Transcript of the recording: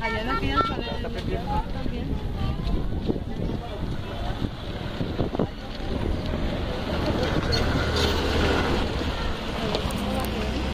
Allá la